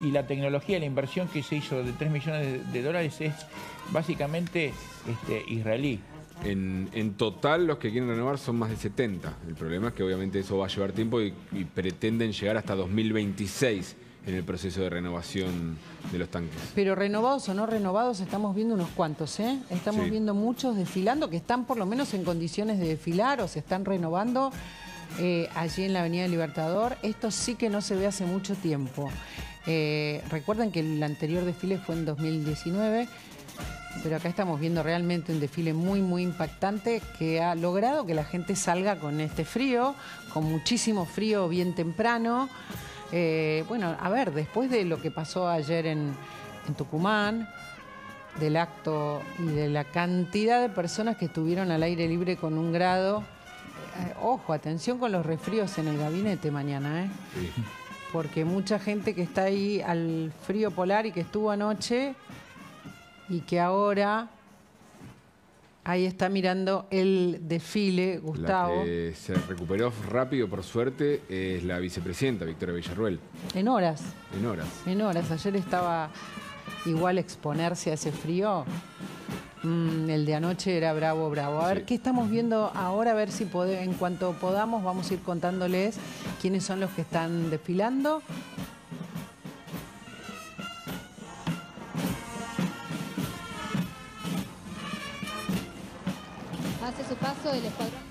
y la tecnología, la inversión que se hizo de 3 millones de, dólares es básicamente este, israelí. En, total los que quieren renovar son más de 70. El problema es que obviamente eso va a llevar tiempo y, pretenden llegar hasta 2026 en el proceso de renovación de los tanques. Pero renovados o no renovados estamos viendo unos cuantos, ¿eh? Estamos viendo muchos desfilando que están por lo menos en condiciones de desfilar o se están renovando eh, allí en la Avenida Libertador. Esto sí que no se ve hace mucho tiempo. Eh, recuerden que el anterior desfile fue en 2019, pero acá estamos viendo realmente un desfile muy, muy impactante que ha logrado que la gente salga con este frío, con muchísimo frío bien temprano. Eh, bueno, a ver, después de lo que pasó ayer en, Tucumán, del acto y de la cantidad de personas que estuvieron al aire libre con un grado. Eh, ojo, atención con los resfríos en el gabinete mañana, ¿eh? Sí porque mucha gente que está ahí al frío polar y que estuvo anoche y que ahora ahí está mirando el desfile, Gustavo. La que se recuperó rápido, por suerte, es la vicepresidenta Victoria Villarruel. En horas. En horas. En horas. Ayer estaba igual exponerse a ese frío. Mm, el de anoche era bravo, bravo. A ver, ¿qué estamos viendo ahora? A ver si en cuanto podamos vamos a ir contándoles quiénes son los que están desfilando. Hace su paso el escuadrón.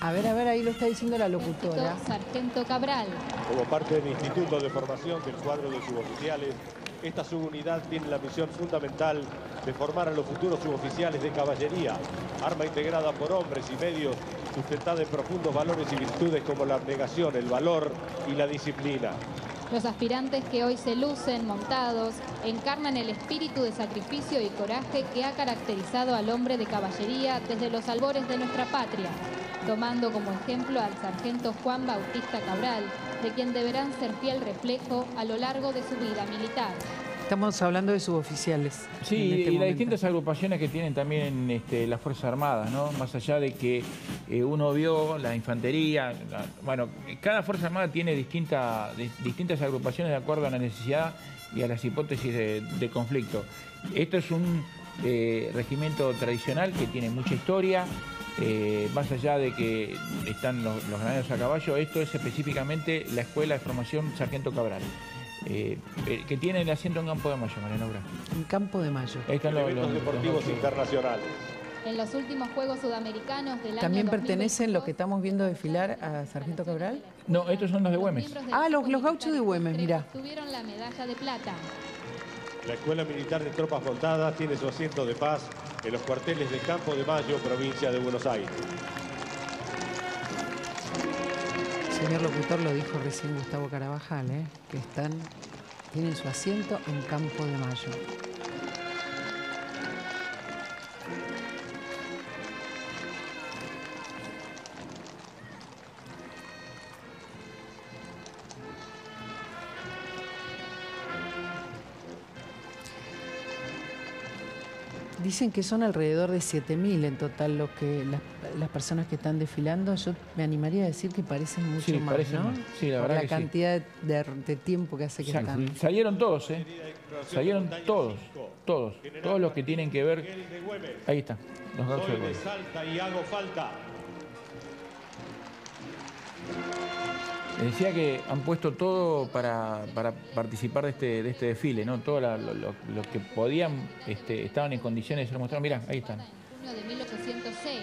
A ver, a ver, ahí lo está diciendo la locutora. Sargento Cabral. Como parte del Instituto de Formación del cuadro de suboficiales, esta subunidad tiene la misión fundamental de formar a los futuros suboficiales de caballería, arma integrada por hombres y medios, sustentada en profundos valores y virtudes como la abnegación, el valor y la disciplina. Los aspirantes que hoy se lucen montados encarnan el espíritu de sacrificio y coraje que ha caracterizado al hombre de caballería desde los albores de nuestra patria, tomando como ejemplo al sargento Juan Bautista Cabral, de quien deberán ser fiel reflejo a lo largo de su vida militar. Estamos hablando de suboficiales. Sí, este y las distintas agrupaciones que tienen también este, las Fuerzas Armadas, ¿no? Más allá de que eh, uno vio la infantería, bueno, cada Fuerza Armada tiene distintas agrupaciones de acuerdo a la necesidad y a las hipótesis de, conflicto. Esto es un eh, regimiento tradicional que tiene mucha historia, eh, más allá de que están los, los granaderos a caballo, esto es específicamente la Escuela de Formación Sargento Cabral. Eh, eh, que tiene el asiento en Campo de Mayo, María Laura. En Campo de Mayo. Eventos deportivos internacionales. En los últimos Juegos Sudamericanos del ¿También pertenecen los que estamos viendo desfilar a Sargento Cabral? No, estos son los de Güemes. Ah, los, los gauchos de Güemes, mira. Tuvieron la medalla de plata. La Escuela Militar de Tropas Montadas tiene su asiento de paz en los cuarteles de Campo de Mayo, provincia de Buenos Aires. Señor locutor lo dijo recién Gustavo Carabajal, ¿eh? que están, tienen su asiento en Campo de Mayo. Dicen que son alrededor de 7.000 en total lo que las, personas que están desfilando. Yo me animaría a decir que parecen mucho más, ¿no? Sí, la verdad la cantidad de, tiempo que hace que están. Salieron todos, ¿eh? Salieron todos, todos, todos los que tienen que ver. Ahí está, los Soy de Salta y hago falta. Les decía que han puesto todo para, participar de este, de este desfile, ¿no? Todos los que podían este, estaban en condiciones de ser mostrados. Mirá, ahí están. De 1806.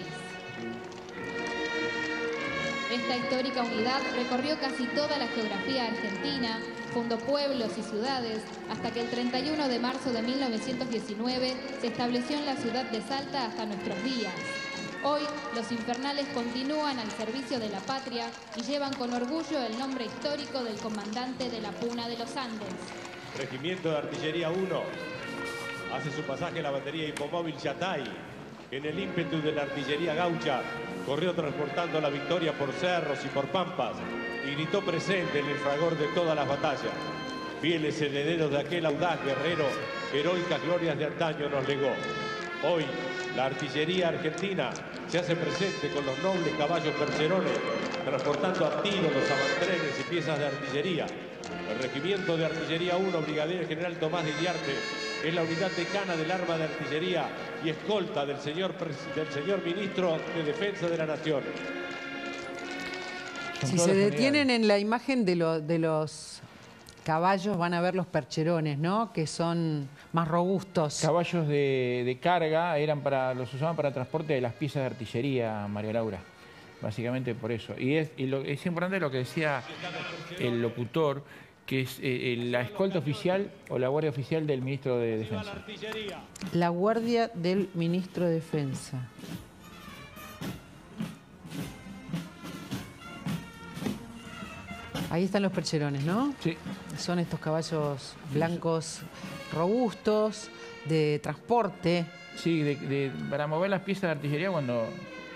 Esta histórica unidad recorrió casi toda la geografía argentina, fundó pueblos y ciudades, hasta que el 31 de marzo de 1919 se estableció en la ciudad de Salta hasta nuestros días. Hoy los infernales continúan al servicio de la patria y llevan con orgullo el nombre histórico del comandante de la Puna de los Andes. Regimiento de Artillería 1 hace su pasaje la batería hipomóvil Yatay. En el ímpetu de la artillería gaucha corrió transportando la victoria por cerros y por pampas y gritó presente en el fragor de todas las batallas. Fieles herederos de aquel audaz guerrero, heroicas glorias de antaño nos legó. Hoy, la artillería argentina se hace presente con los nobles caballos percherones, transportando a tiro los avantrenes y piezas de artillería. El Regimiento de Artillería 1, Brigadier General Tomás de Guiarte, es la unidad decana del arma de artillería y escolta del señor, del señor Ministro de Defensa de la Nación. Si se detienen en la imagen de, de los caballos van a ver los percherones, ¿no? Que son más robustos. Caballos de, carga eran para los usaban para transporte de las piezas de artillería, María Laura. Básicamente por eso. Y es, y lo, es importante lo que decía el locutor, que es eh, la escolta oficial o la guardia oficial del ministro de Defensa. La guardia del ministro de Defensa. Ahí están los percherones, ¿no? Sí. Son estos caballos blancos robustos, de transporte. Sí, de, para mover las piezas de artillería cuando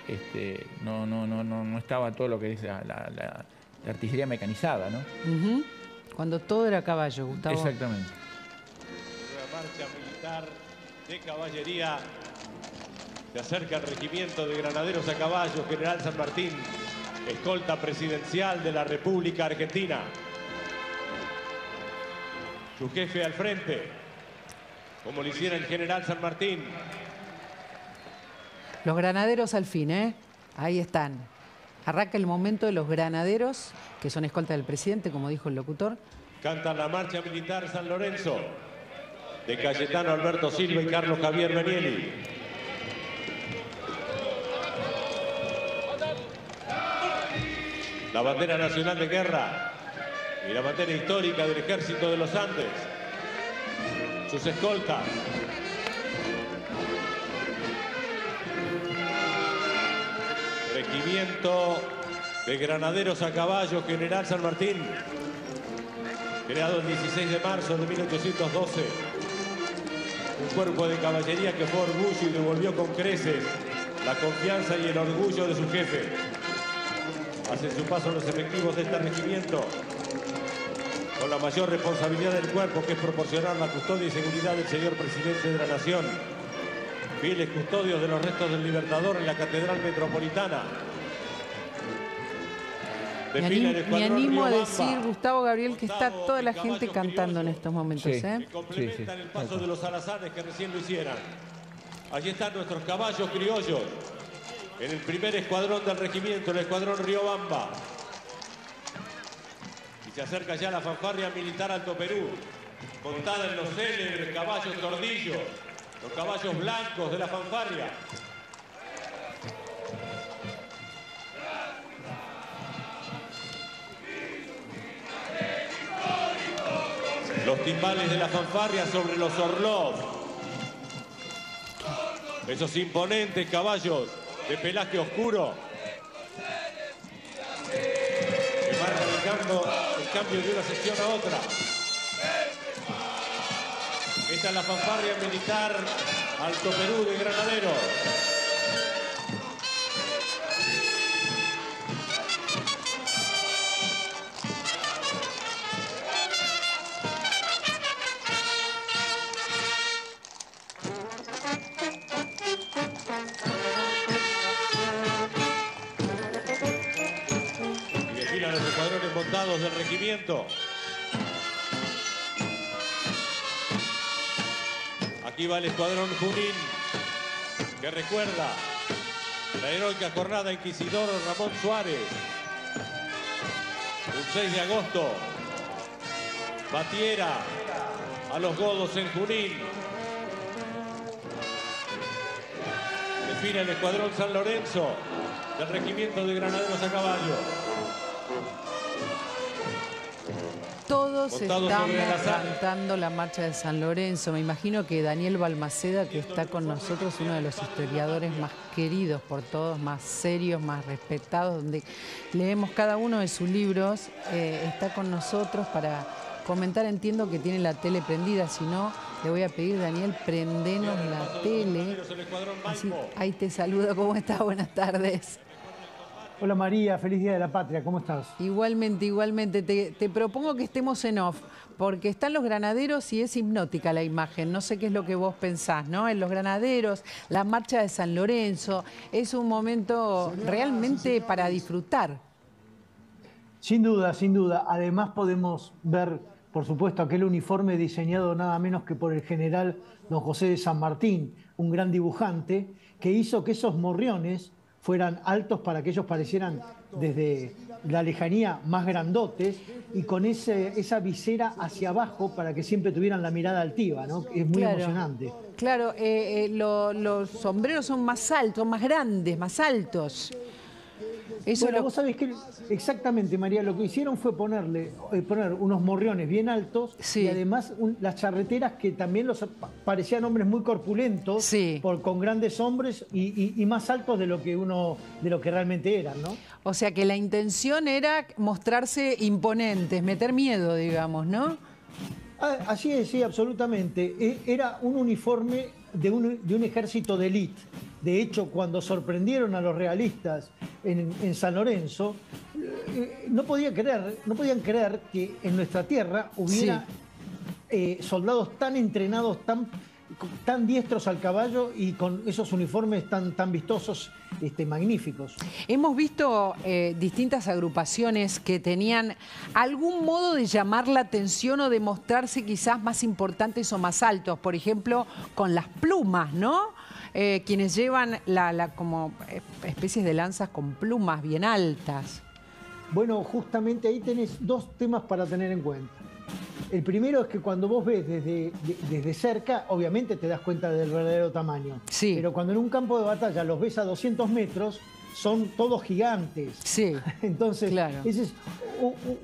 este, no, no, no, no, estaba todo lo que es la, artillería mecanizada, ¿no? Cuando todo era caballo, Gustavo. Exactamente. Nueva marcha militar de caballería. Se acerca el regimiento de granaderos a caballo, General San Martín, escolta presidencial de la República Argentina. Su jefe al frente, como lo hiciera el general San Martín. Los granaderos al fin, ¿eh? Ahí están. Arranca el momento de los granaderos, que son escolta del presidente, como dijo el locutor. Cantan la marcha militar San Lorenzo, de Cayetano Alberto Silva y Carlos Javier Benieli. La bandera nacional de guerra y la bandera histórica del Ejército de los Andes. Sus escoltas. De Granaderos a Caballo, General San Martín, creado el 16 de marzo de 1812. Un cuerpo de caballería que fue orgullo y devolvió con creces la confianza y el orgullo de su jefe. Hacen su paso los efectivos de este regimiento con la mayor responsabilidad del cuerpo que es proporcionar la custodia y seguridad del señor presidente de la Nación fieles custodios de los restos del Libertador en la Catedral Metropolitana. Me, animo a decir, Gustavo Gabriel, que está toda la gente cantando en estos momentos. Sí, ¿eh? complementan el paso de los alazanes que recién lo hicieran. Allí están nuestros caballos criollos en el primer escuadrón del regimiento, el escuadrón Riobamba. Y se acerca ya la fanfarria militar Alto Perú, contada en los célebres caballos tordillos los caballos blancos de la fanfarria. Los timbales de la fanfarria sobre los orlos. Esos imponentes caballos de pelaje oscuro. Que marcan el cambio, el cambio de una sección a otra. Esta es la fanfarria militar Alto Perú de Granadero. Del regimiento. Aquí va el escuadrón Junín, que recuerda la heroica jornada Inquisidor Ramón Suárez. Un 6 de agosto, batiera a los godos en Junín. Define el escuadrón San Lorenzo del regimiento de granaderos a caballo. Todos estamos cantando la marcha de San Lorenzo. Me imagino que Daniel Balmaceda, que está con nosotros, uno de los historiadores más queridos por todos, más serios, más respetados, donde leemos cada uno de sus libros, eh, está con nosotros para comentar. Entiendo que tiene la tele prendida, si no, le voy a pedir, Daniel, prendenos la tele. ahí te saludo, ¿cómo estás? Buenas tardes. Hola María, feliz Día de la Patria, ¿cómo estás? Igualmente, igualmente. Te, propongo que estemos en off, porque están los granaderos y es hipnótica la imagen. No sé qué es lo que vos pensás, ¿no? En los granaderos, la marcha de San Lorenzo, es un momento realmente para disfrutar. Sin duda, sin duda. Además podemos ver, por supuesto, aquel uniforme diseñado nada menos que por el general don José de San Martín, un gran dibujante, que hizo que esos morriones fueran altos para que ellos parecieran desde la lejanía más grandotes y con ese, esa visera hacia abajo para que siempre tuvieran la mirada altiva, ¿no? Es muy emocionante. Claro, eh, eh, los sombreros son más altos, más grandes, más altos. Eso bueno, vos sabés que exactamente, María, lo que hicieron fue ponerle, eh, poner unos morriones bien altos y además las charreteras que también los parecían hombres muy corpulentos, por, con grandes hombres y, más altos de lo que uno, de lo que realmente eran, ¿no? O sea que la intención era mostrarse imponentes, meter miedo, digamos, ¿no? Ah, así es, sí, absolutamente. E, era un uniforme de un, de un ejército de élite. De hecho, cuando sorprendieron a los realistas en, San Lorenzo, eh, no, podía creer, no podían creer que en nuestra tierra hubiera eh, soldados tan entrenados, tan, tan diestros al caballo y con esos uniformes tan, tan vistosos, este, magníficos. Hemos visto eh, distintas agrupaciones que tenían algún modo de llamar la atención o de mostrarse quizás más importantes o más altos, por ejemplo, con las plumas, ¿no? Eh, quienes llevan la, como eh, especies de lanzas con plumas bien altas. Bueno, justamente ahí tenés dos temas para tener en cuenta. El primero es que cuando vos ves desde, desde cerca, obviamente te das cuenta del verdadero tamaño. Sí. Pero cuando en un campo de batalla los ves a 200 metros, son todos gigantes. Sí. Entonces, ese es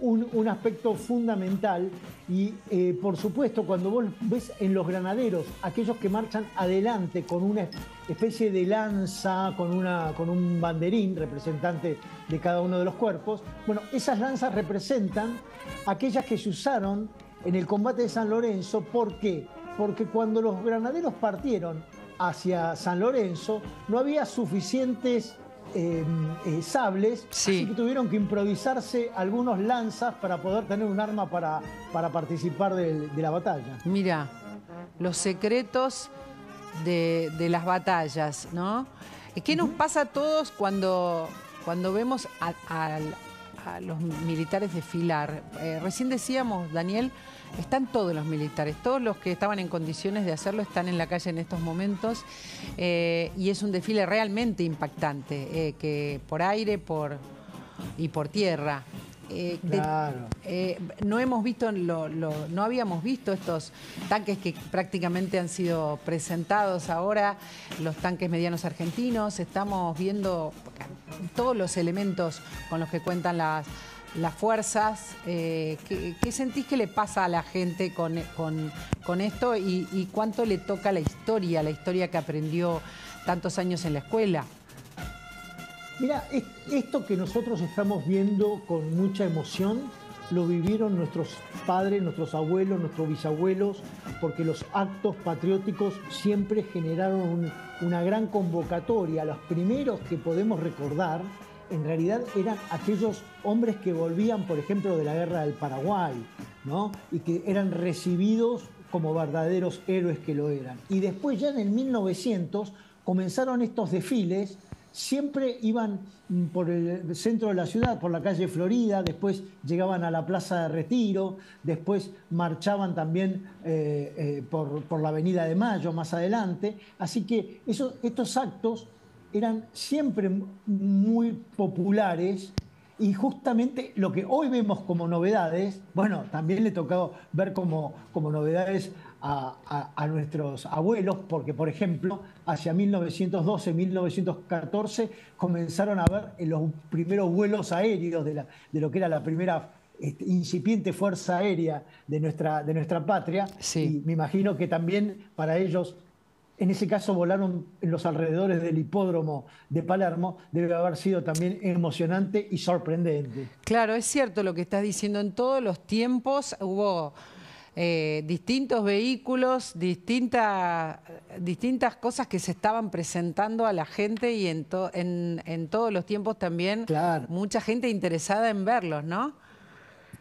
un, aspecto fundamental. Y eh, por supuesto, cuando vos ves en los granaderos aquellos que marchan adelante con una especie de lanza, con, una, con un banderín representante de cada uno de los cuerpos, bueno, esas lanzas representan aquellas que se usaron en el combate de San Lorenzo. ¿Por qué? Porque cuando los granaderos partieron hacia San Lorenzo, no había suficientes Em, eh, sables, así que tuvieron que improvisarse algunos lanzas para poder tener un arma para, para participar de, la batalla. Mira, los secretos de, las batallas, ¿no? ¿Qué nos pasa a todos cuando, cuando vemos a, los militares desfilar? Eh, recién decíamos, Daniel, están todos los militares, todos los que estaban en condiciones de hacerlo están en la calle en estos momentos eh, y es un desfile realmente impactante, eh, que por aire por, y por tierra. Eh, claro. no hemos visto, no habíamos visto estos tanques que prácticamente han sido presentados ahora, los tanques medianos argentinos, estamos viendo todos los elementos con los que cuentan las las fuerzas. Eh, ¿qué, sentís que le pasa a la gente con, con, esto y, cuánto le toca la historia, la historia que aprendió tantos años en la escuela? Mira, esto que nosotros estamos viendo con mucha emoción, lo vivieron nuestros padres, nuestros abuelos, nuestros bisabuelos, porque los actos patrióticos siempre generaron una gran convocatoria. Los primeros que podemos recordar en realidad eran aquellos hombres que volvían, por ejemplo, de la guerra del Paraguay, ¿no? Y que eran recibidos como verdaderos héroes que lo eran. Y después ya en el 1900 comenzaron estos desfiles, siempre iban por el centro de la ciudad, por la calle Florida, después llegaban a la Plaza de Retiro, después marchaban también eh, eh, por, la Avenida de Mayo más adelante. Así que estos actos eran siempre muy populares y justamente lo que hoy vemos como novedades, bueno, también le tocado ver como, como novedades a, nuestros abuelos, porque por ejemplo, hacia 1912, 1914 comenzaron a ver los primeros vuelos aéreos de, la, de lo que era la primera este, incipiente fuerza aérea de nuestra, de nuestra patria. Y me imagino que también para ellos en ese caso volaron en los alrededores del hipódromo de Palermo, debe haber sido también emocionante y sorprendente. Claro, es cierto lo que estás diciendo. En todos los tiempos hubo eh, distintos vehículos, distintas, distintas cosas que se estaban presentando a la gente y en, en, todos los tiempos también mucha gente interesada en verlos, ¿no?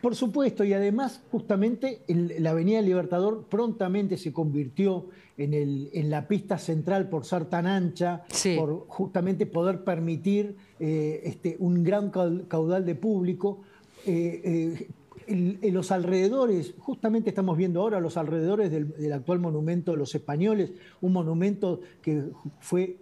Por supuesto, y además justamente la Avenida Libertador prontamente se convirtió en, el, en la pista central por ser tan ancha, por justamente poder permitir eh, este, un gran caudal de público. eh, en, los alrededores, justamente estamos viendo ahora los alrededores del, actual monumento de los españoles, un monumento que fue,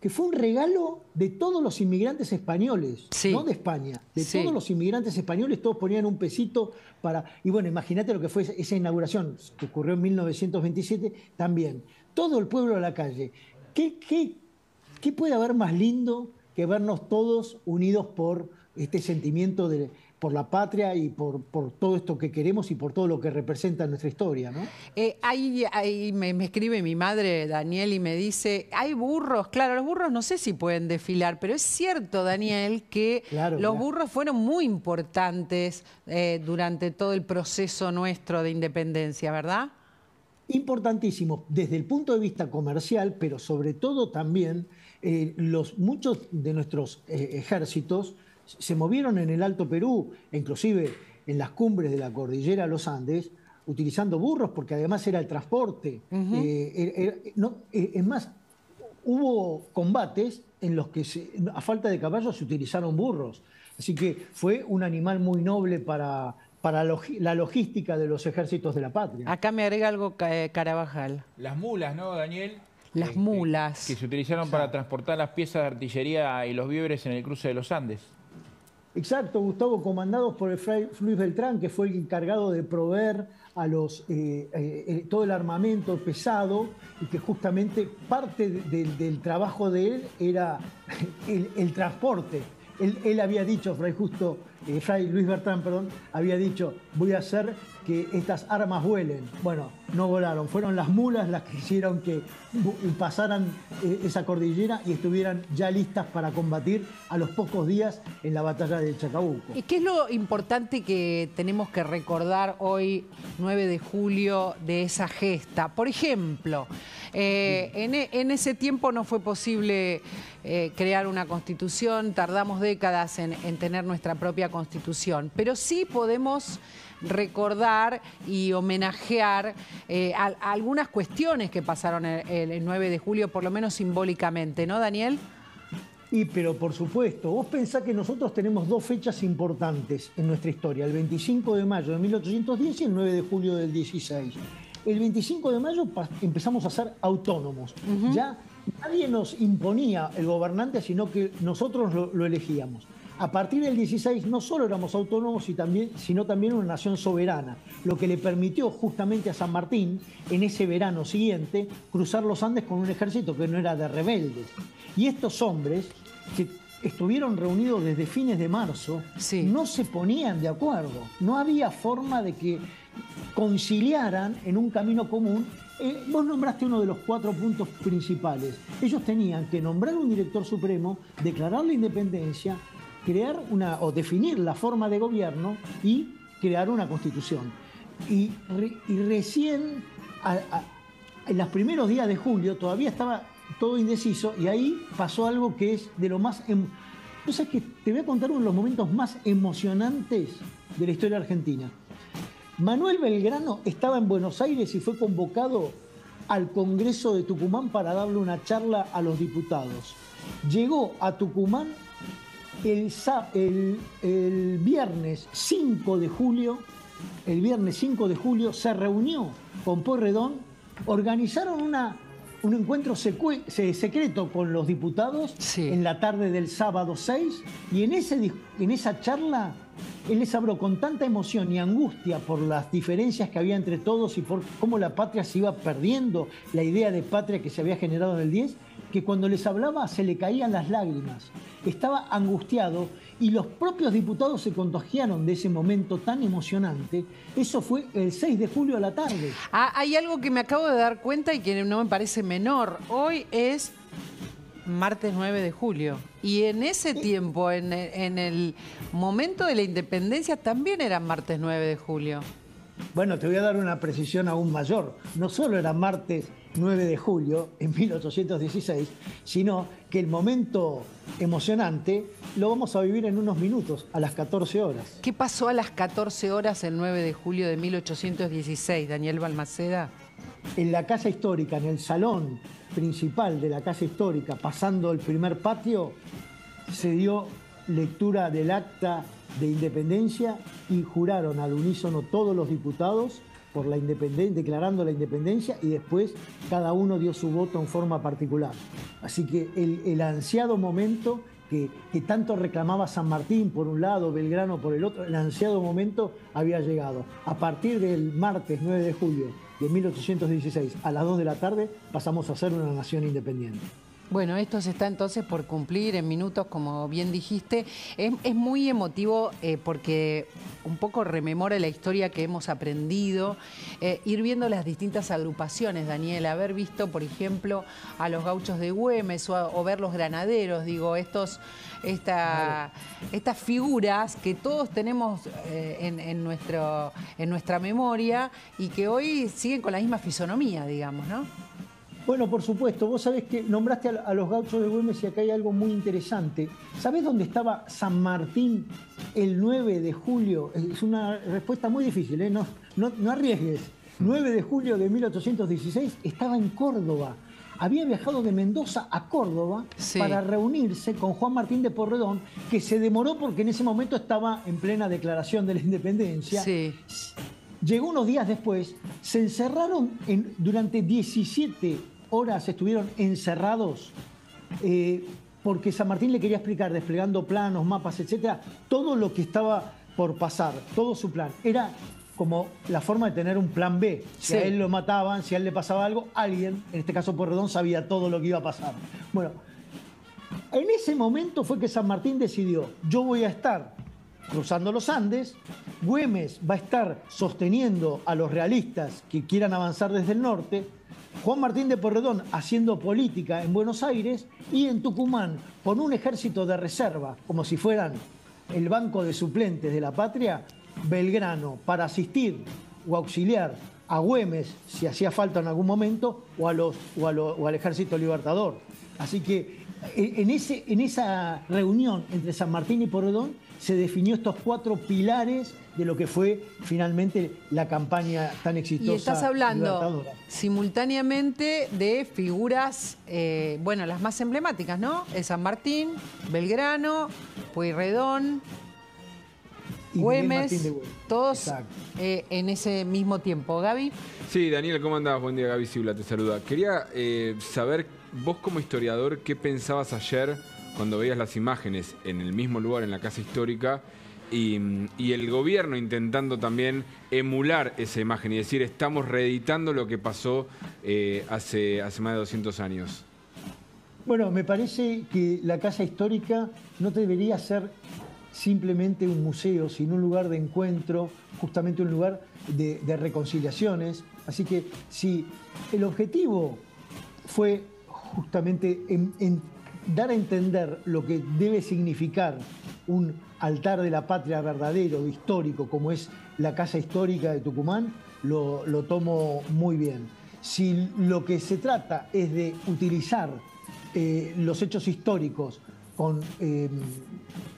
que fue un regalo de todos los inmigrantes españoles, no de España, de todos los inmigrantes españoles, todos ponían un pesito para... Y bueno, imagínate lo que fue esa inauguración, que ocurrió en 1927, también. Todo el pueblo a la calle. ¿Qué, qué, qué puede haber más lindo que vernos todos unidos por este sentimiento de por la patria y por, por, todo esto que queremos y por todo lo que representa nuestra historia, ¿no? Eh, ahí, me, escribe mi madre, Daniel, y me dice, hay burros, claro, los burros no sé si pueden desfilar, pero es cierto, Daniel, que los burros fueron muy importantes eh, durante todo el proceso nuestro de independencia, ¿verdad? Importantísimo, desde el punto de vista comercial, pero sobre todo también eh, los, muchos de nuestros ejércitos se movieron en el Alto Perú, inclusive en las cumbres de la cordillera de los Andes, utilizando burros, porque además era el transporte. Eh, no, eh, es más, hubo combates en los que a falta de caballos se utilizaron burros. Así que fue un animal muy noble para, para la logística de los ejércitos de la patria. Acá me agrega algo eh, Carabajal. Las mulas, ¿no, Daniel? Las este, mulas. Que se utilizaron para transportar las piezas de artillería y los víveres en el cruce de los Andes. Exacto, Gustavo, comandados por el Fray Luis Beltrán, que fue el encargado de proveer a los, eh, eh, eh, todo el armamento pesado y que justamente parte del trabajo de él era el, transporte. Él, él, había dicho, Fray Justo, Fray Luis Bertrán, perdón, había dicho, voy a hacer que estas armas vuelen. Bueno, no volaron, fueron las mulas las que hicieron que pasaran eh, esa cordillera y estuvieran ya listas para combatir a los pocos días en la batalla de Chacabuco. ¿Y qué es lo importante que tenemos que recordar hoy, 9 de julio, de esa gesta? Por ejemplo, eh, e, en, ese tiempo no fue posible eh, crear una constitución, tardamos décadas en, en tener nuestra propia constitución, pero sí podemos recordar y homenajear eh, algunas cuestiones que pasaron el, 9 de julio, por lo menos simbólicamente, ¿no, Daniel? Y pero por supuesto, vos pensás que nosotros tenemos dos fechas importantes en nuestra historia, el 25 de mayo de 1810 y el 9 de julio del 16. El 25 de mayo empezamos a ser autónomos. Ya nadie nos imponía el gobernante, sino que nosotros lo elegíamos a partir del 16 no solo éramos autónomos, sino también una nación soberana, lo que le permitió justamente a San Martín, en ese verano siguiente, cruzar los Andes con un ejército que no era de rebeldes. Y estos hombres, que estuvieron reunidos desde fines de marzo, no se ponían de acuerdo. No había forma de que conciliaran en un camino común eh, vos nombraste uno de los cuatro puntos principales. Ellos tenían que nombrar un director supremo, declarar la independencia, crear una, o definir la forma de gobierno y crear una constitución. Y, recién, en los primeros días de julio, todavía estaba todo indeciso y ahí pasó algo que es de lo más... Em, que te voy a contar uno de los momentos más emocionantes de la historia argentina. Manuel Belgrano estaba en Buenos Aires y fue convocado al Congreso de Tucumán para darle una charla a los diputados. Llegó a Tucumán el, el, viernes 5 de julio, el viernes 5 de julio se reunió con Porredón, organizaron una, un encuentro secreto con los diputados en la tarde del sábado 6 y en, ese, en esa charla él les habló con tanta emoción y angustia por las diferencias que había entre todos y por cómo la patria se iba perdiendo, la idea de patria que se había generado en el 10, que cuando les hablaba se le caían las lágrimas. Estaba angustiado y los propios diputados se contagiaron de ese momento tan emocionante. Eso fue el 6 de julio a la tarde. Ah, hay algo que me acabo de dar cuenta y que no me parece menor. Hoy es martes 9 de julio. Y en ese tiempo, en, en el momento de la independencia, también era martes 9 de julio. Bueno, te voy a dar una precisión aún mayor. No solo era martes 9 de julio en 1816, sino que el momento emocionante lo vamos a vivir en unos minutos, a las 14 horas. ¿Qué pasó a las 14 horas el 9 de julio de 1816, Daniel Balmaceda? En la casa histórica, en el salón principal de la casa histórica, pasando el primer patio, se dio lectura del acta de independencia y juraron al unísono todos los diputados por la declarando la independencia y después cada uno dio su voto en forma particular. Así que el, el ansiado momento que, que, tanto reclamaba San Martín por un lado, Belgrano por el otro, el ansiado momento había llegado. A partir del martes 9 de julio de 1816 a las 2 de la tarde pasamos a ser una nación independiente. Bueno, esto se está entonces por cumplir en minutos, como bien dijiste. Es, muy emotivo eh, porque un poco rememora la historia que hemos aprendido, eh, ir viendo las distintas agrupaciones, Daniel, haber visto, por ejemplo, a los gauchos de Güemes o, ver los granaderos, digo, estos, esta, estas figuras que todos tenemos eh, en, nuestro, en nuestra memoria y que hoy siguen con la misma fisonomía, digamos, ¿no? Bueno, por supuesto, vos sabés que nombraste a, los gauchos de Güemes y acá hay algo muy interesante. ¿Sabés dónde estaba San Martín el 9 de julio? Es una respuesta muy difícil, ¿eh? no, no, no arriesgues. 9 de julio de 1816 estaba en Córdoba. Había viajado de Mendoza a Córdoba sí. para reunirse con Juan Martín de Porredón, que se demoró porque en ese momento estaba en plena declaración de la independencia. Sí. Llegó unos días después, se encerraron en, durante 17 horas estuvieron encerrados eh, porque San Martín le quería explicar, desplegando planos, mapas, etcétera, todo lo que estaba por pasar, todo su plan. Era como la forma de tener un plan B. Si sí. a él lo mataban, si a él le pasaba algo, alguien, en este caso Porredón, sabía todo lo que iba a pasar. Bueno, en ese momento fue que San Martín decidió, yo voy a estar cruzando los Andes, Güemes va a estar sosteniendo a los realistas que quieran avanzar desde el norte, Juan Martín de Porredón haciendo política en Buenos Aires y en Tucumán con un ejército de reserva, como si fueran el banco de suplentes de la patria, Belgrano, para asistir o auxiliar a Güemes, si hacía falta en algún momento, o, al ejército libertador. Así que en, ese, en esa reunión entre San Martín y Porredón se definió estos cuatro pilares de lo que fue finalmente la campaña tan exitosa. Y estás hablando simultáneamente de figuras, eh, bueno, las más emblemáticas, ¿no? El San Martín, Belgrano, Pueyrredón, Güemes, Güemes, todos eh, en ese mismo tiempo. Gaby. Sí, Daniel, ¿cómo andás? Buen día, Gaby Sibla, te saluda. Quería eh, saber, vos como historiador, ¿qué pensabas ayer cuando veías las imágenes en el mismo lugar, en la casa histórica, y, el gobierno intentando también emular esa imagen y decir, estamos reeditando lo que pasó eh, hace, más de 200 años? Bueno, me parece que la casa histórica no debería ser simplemente un museo, sino un lugar de encuentro, justamente un lugar de, reconciliaciones. Así que si el objetivo fue justamente en, en dar a entender lo que debe significar un altar de la patria verdadero, histórico, como es la Casa Histórica de Tucumán, lo, lo tomo muy bien. Si lo que se trata es de utilizar eh, los hechos históricos con, eh,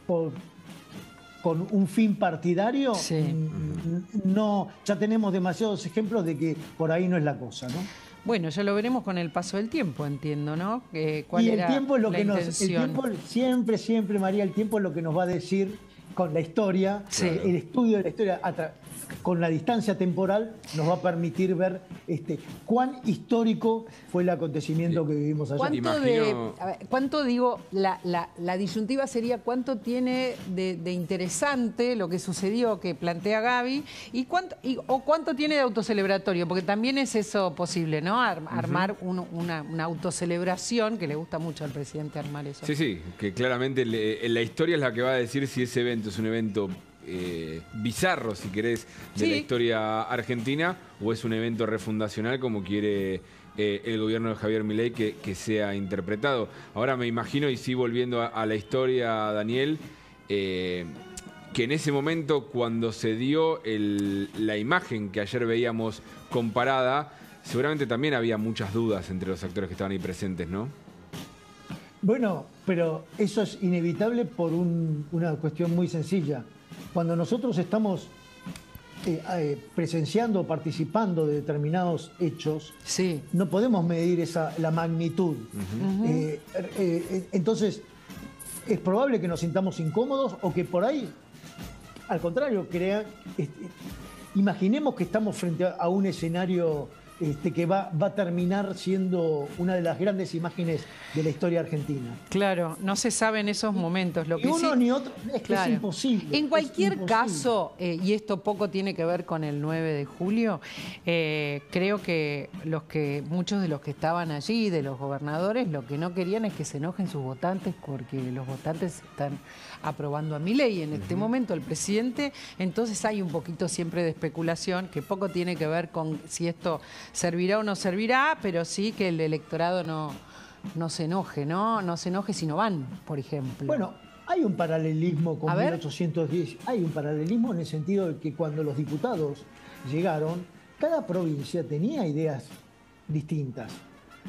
por, con un fin partidario, sí. no, ya tenemos demasiados ejemplos de que por ahí no es la cosa, ¿no? Bueno, ya lo veremos con el paso del tiempo, entiendo, ¿no? Eh, ¿cuál y el tiempo es lo que nos. El tiempo, siempre, siempre, María, el tiempo es lo que nos va a decir con la historia, sí. el estudio de la historia con la distancia temporal nos va a permitir ver este, cuán histórico fue el acontecimiento que vivimos allá. ¿Cuánto, Imagino... de, ver, ¿cuánto digo, la, la, la, disyuntiva sería cuánto tiene de, de, interesante lo que sucedió que plantea Gaby y cuánto, y, o cuánto tiene de autocelebratorio? Porque también es eso posible, ¿no? Ar, armar uh -huh. un, una, una, autocelebración, que le gusta mucho al presidente armar eso. Sí, sí, que claramente le, la historia es la que va a decir si ese evento es un evento eh, bizarro, si querés, de sí. la historia argentina, o es un evento refundacional como quiere eh, el gobierno de Javier Milei que, que, sea interpretado. Ahora me imagino, y sí volviendo a, a la historia, Daniel, eh, que en ese momento cuando se dio el, la imagen que ayer veíamos comparada, seguramente también había muchas dudas entre los actores que estaban ahí presentes, ¿no? Bueno, pero eso es inevitable por un, una cuestión muy sencilla cuando nosotros estamos eh, eh, presenciando, participando de determinados hechos, sí. no podemos medir esa, la magnitud. Uh -huh. eh, entonces, es probable que nos sintamos incómodos o que por ahí, al contrario, crean, este, imaginemos que estamos frente a un escenario este, que va, va a terminar siendo una de las grandes imágenes de la historia argentina. Claro, no se sabe en esos momentos. Lo ni que uno sí- ni otro, es que es imposible. En cualquier imposible. caso, eh, y esto poco tiene que ver con el 9 de julio, eh, creo que los que muchos de los que estaban allí, de los gobernadores, lo que no querían es que se enojen sus votantes porque los votantes están aprobando a mi ley en este momento el presidente, entonces hay un poquito siempre de especulación que poco tiene que ver con si esto servirá o no servirá, pero sí que el electorado no, no se enoje, ¿no? No se enoje si no van, por ejemplo. Bueno, hay un paralelismo con A ver. 1810. Hay un paralelismo en el sentido de que cuando los diputados llegaron, cada provincia tenía ideas distintas.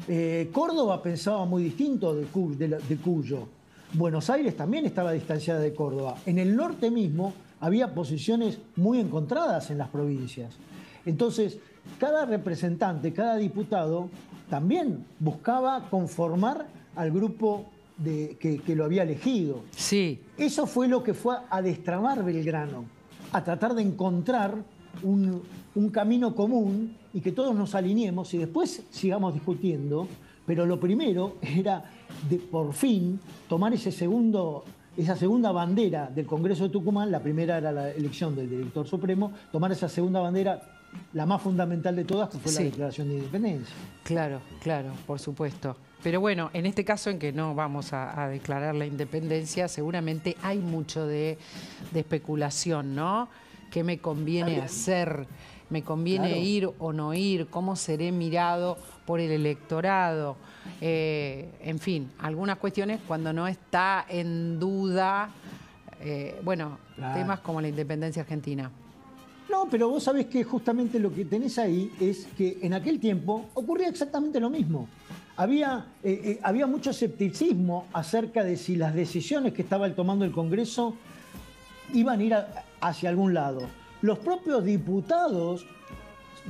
Eh, Córdoba pensaba muy distinto de, Cu- de la- de Cuyo. Buenos Aires también estaba distanciada de Córdoba. En el norte mismo había posiciones muy encontradas en las provincias. Entonces, cada representante, cada diputado también buscaba conformar al grupo de- que, que lo había elegido. sí. Eso fue lo que fue a destramar Belgrano, a tratar de encontrar un, un camino común y que todos nos alineemos y después sigamos discutiendo. Pero lo primero era, de, por fin, tomar ese segundo, esa segunda bandera del Congreso de Tucumán. La primera era la elección del director supremo. Tomar esa segunda bandera, la más fundamental de todas, que fue Sí. la Declaración de Independencia. Claro, claro, por supuesto. Pero bueno, en este caso en que no vamos a, a declarar la independencia, seguramente hay mucho de, de especulación, ¿no? ¿Qué me conviene hacer? ¿Me conviene Claro. ir o no ir? ¿Cómo seré mirado por el electorado? Eh, en fin, algunas cuestiones cuando no está en duda, eh, bueno, Claro. temas como la independencia argentina. No, pero vos sabés que justamente lo que tenés ahí es que en aquel tiempo ocurría exactamente lo mismo. Había, eh, eh, había mucho escepticismo acerca de si las decisiones que estaba tomando el Congreso iban a ir hacia algún lado. Los propios diputados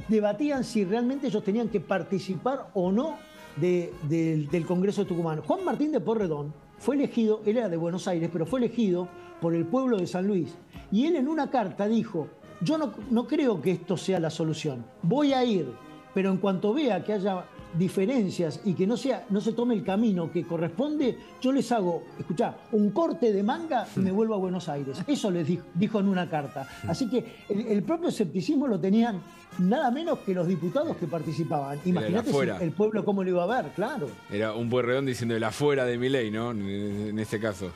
debatían si realmente ellos tenían que participar o no de- del- del Congreso de Tucumán. Juan Martín de Porredón fue elegido, él era de Buenos Aires, pero fue elegido por el pueblo de San Luis. Y él en una carta dijo, yo no, no creo que esto sea la solución, voy a ir, pero en cuanto vea que haya diferencias y que no, sea, no se tome el camino que corresponde, yo les hago, escuchá, un corte de manga y me vuelvo a Buenos Aires. Eso les dijo, dijo en una carta. Así que el, el propio escepticismo lo tenían nada menos que los diputados que participaban. Imagínate si el pueblo cómo lo iba a ver, claro. Era un Pueyrredón diciendo el afuera de mi ley, ¿no? En este caso.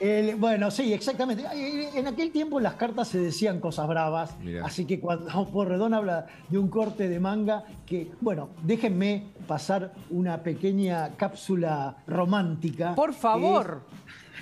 El- bueno, sí, exactamente. En aquel tiempo las cartas se decían cosas bravas, Mirá. así que cuando Porredón habla de un corte de manga, que, bueno, déjenme pasar una pequeña cápsula romántica. Por que favor.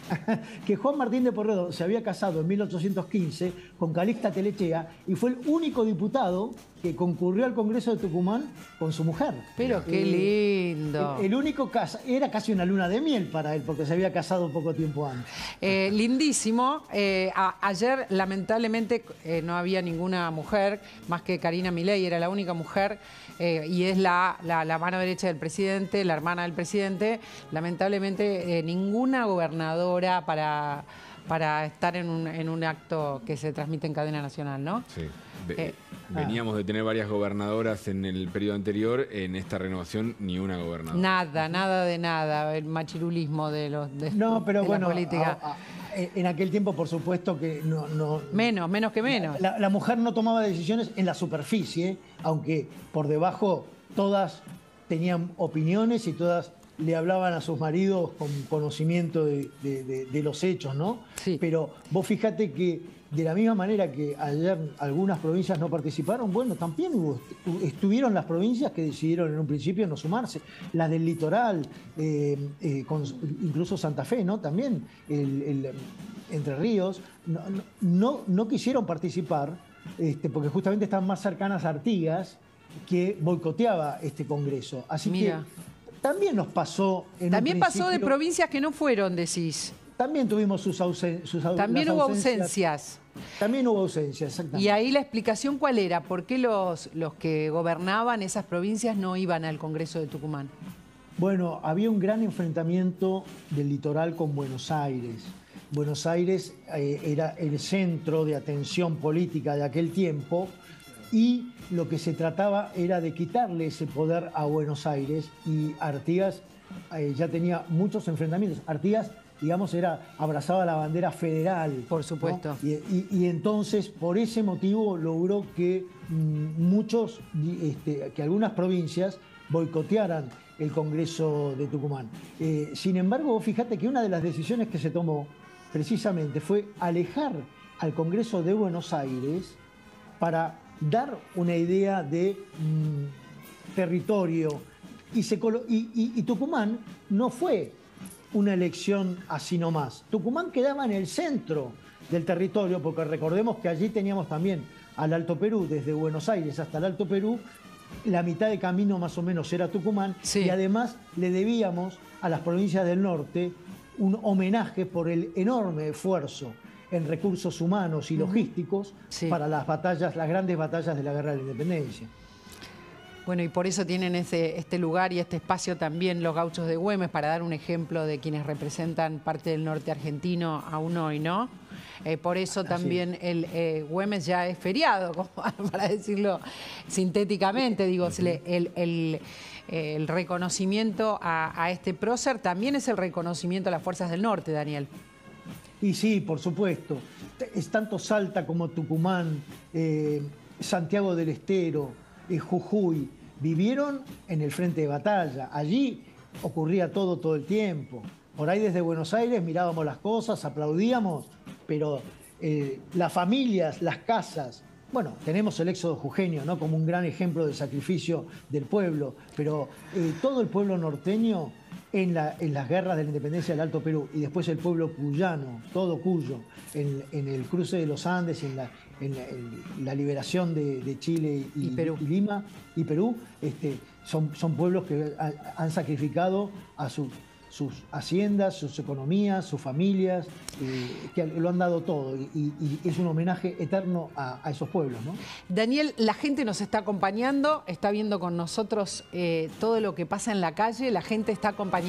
que Juan Martín de Porredón se había casado en 1815 con Calixta Telechea y fue el único diputado que concurrió al Congreso de Tucumán con su mujer. Pero qué lindo. El, el único casa, era casi una luna de miel para él, porque se había casado poco tiempo antes. Eh, lindísimo. Eh, a- ayer, lamentablemente, eh, no había ninguna mujer más que Karina Milei, era la única mujer eh, y es la, la- la mano derecha del presidente, la hermana del presidente. Lamentablemente, eh, ninguna gobernadora para, para estar en un, en un acto que se transmite en cadena nacional, ¿no? Sí. Eh, Veníamos de tener varias gobernadoras en el periodo anterior. En esta renovación, ni una gobernadora. Nada, nada de nada, el machirulismo de los de, No, pero de bueno, la política. a- a- en aquel tiempo, por supuesto, que no, no, menos, menos que menos. La, la mujer no tomaba decisiones en la superficie, aunque por debajo todas tenían opiniones y todas le hablaban a sus maridos con conocimiento de, de- de- de los hechos, ¿no? Sí. Pero vos fíjate que de la misma manera que ayer algunas provincias no participaron, bueno, también hubo, estuvieron las provincias que decidieron en un principio no sumarse, las del litoral, eh, eh, con- incluso Santa Fe, ¿no? También el- el, Entre Ríos, no, no- no, no quisieron participar este, porque justamente están más cercanas a Artigas que boicoteaba este Congreso. Así Mira. que también nos pasó en un También pasó de provincias que no fueron, decís. También tuvimos sus, ausen- sus También hubo ausencias. También hubo ausencias, exactamente. Y ahí la explicación cuál era, ¿por qué los, los que gobernaban esas provincias no iban al Congreso de Tucumán? Bueno, había un gran enfrentamiento del litoral con Buenos Aires. Buenos Aires eh, era el centro de atención política de aquel tiempo y lo que se trataba era de quitarle ese poder a Buenos Aires y Artigas eh, ya tenía muchos enfrentamientos. Artigas, digamos, era abrazaba la bandera federal. Por supuesto. Y, entonces, por ese motivo, logró que mm, muchos, este, que algunas provincias boicotearan el Congreso de Tucumán. Eh, sin embargo, fíjate que una de las decisiones que se tomó precisamente fue alejar al Congreso de Buenos Aires para dar una idea de mm, territorio. Y, y, Tucumán no fue una elección así nomás. Tucumán quedaba en el centro del territorio, porque recordemos que allí teníamos también al Alto Perú, desde Buenos Aires hasta el Alto Perú, la mitad de camino más o menos era Tucumán, y además le debíamos a las provincias del norte un homenaje por el enorme esfuerzo en recursos humanos y logísticos para las batallas, las grandes batallas de la guerra de la independencia. Bueno, y por eso tienen ese, este lugar y este espacio también los gauchos de Güemes, para dar un ejemplo de quienes representan parte del norte argentino aún hoy, ¿no? Eh, por eso también el eh, Güemes ya es feriado, para decirlo sintéticamente, digo, el, el, reconocimiento a, este prócer también es el reconocimiento a las fuerzas del norte, Daniel. Y sí, por supuesto. Es tanto Salta como Tucumán, eh, Santiago del Estero, Jujuy, vivieron en el frente de batalla. Allí ocurría todo todo el tiempo. Por ahí desde Buenos Aires mirábamos las cosas, aplaudíamos, pero eh, las familias, las casas, bueno, tenemos el éxodo jujeño, ¿no? Como un gran ejemplo de sacrificio del pueblo, pero eh, todo el pueblo norteño en, las guerras de la independencia del Alto Perú y después el pueblo cuyano, todo Cuyo, en, el cruce de los Andes, en la, liberación de, Chile y, Lima y Perú, este, son, son pueblos que han sacrificado a sus haciendas, sus economías, sus familias, eh, que lo han dado todo y, es un homenaje eterno a, esos pueblos. Daniel, la gente nos está acompañando, está viendo con nosotros eh, todo lo que pasa en la calle, la gente está acompañando.